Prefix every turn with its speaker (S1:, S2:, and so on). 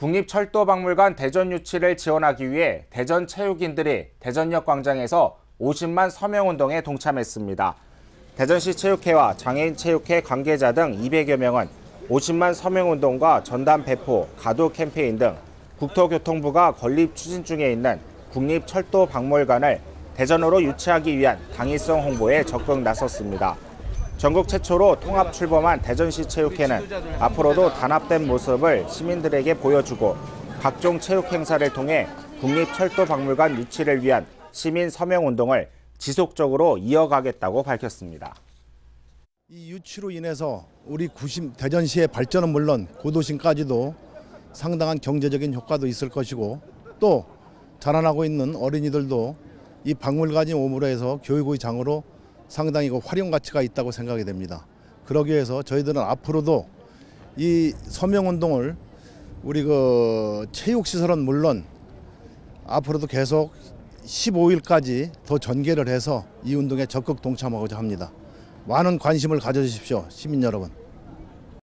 S1: 국립철도박물관 대전 유치를 지원하기 위해 대전 체육인들이 대전역 광장에서 50만 서명운동에 동참했습니다. 대전시 체육회와 장애인 체육회 관계자 등 200여 명은 50만 서명운동과 전담 배포, 가도 캠페인 등 국토교통부가 건립 추진 중에 있는 국립철도박물관을 대전으로 유치하기 위한 당위성 홍보에 적극 나섰습니다. 전국 최초로 통합 출범한 대전시 체육회는 앞으로도 단합된 모습을 시민들에게 보여주고 각종 체육 행사를 통해 국립철도박물관 유치를 위한 시민 서명 운동을 지속적으로 이어가겠다고 밝혔습니다.
S2: 이 유치로 인해서 우리 구심 대전시의 발전은 물론 고도심까지도 상당한 경제적인 효과도 있을 것이고 또 자라나고 있는 어린이들도 이 박물관이 오므로 해서 교육의 장으로 상당히 그 활용 가치가 있다고 생각이 됩니다. 그러기 위해서 저희들은 앞으로도 이 서명 운동을 우리 그 체육 시설은 물론 앞으로도 계속 15일까지 더 전개를 해서 이 운동에 적극 동참하고자 합니다. 많은 관심을 가져주십시오, 시민 여러분.